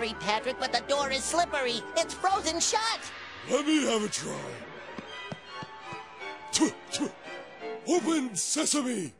sorry, Patrick, but the door is slippery. It's frozen shut. Let me have a try. Open sesame!